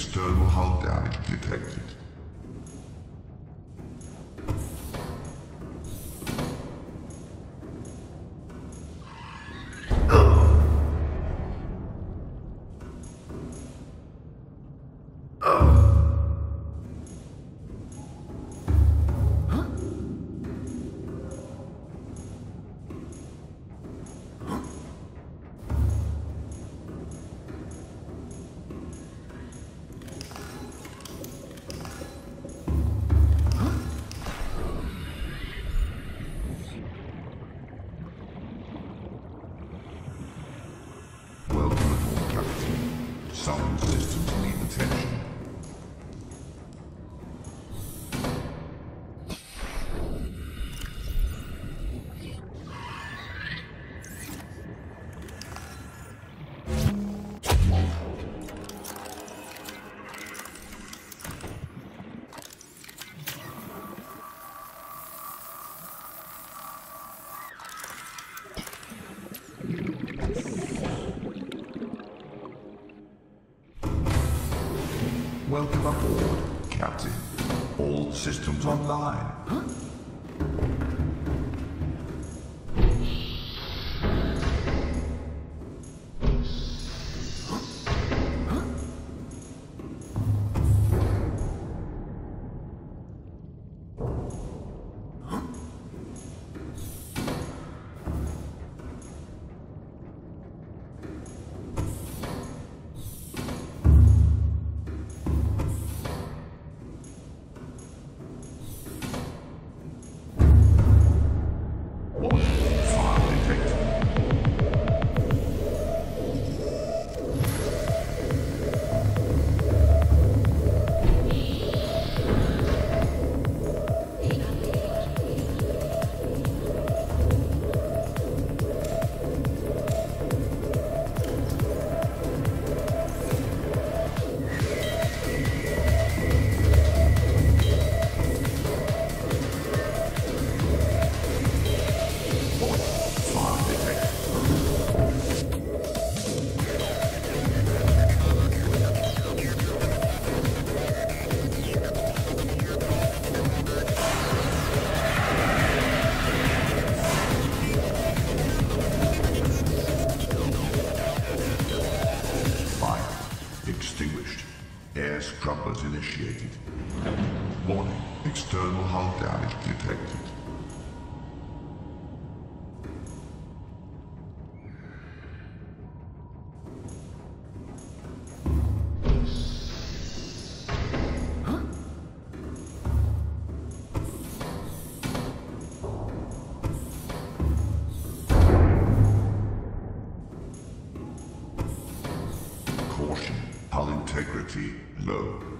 External hull damage detected. Welcome aboard, Captain. All systems online. File initiated. Warning, external hull damage detected. Integrity low.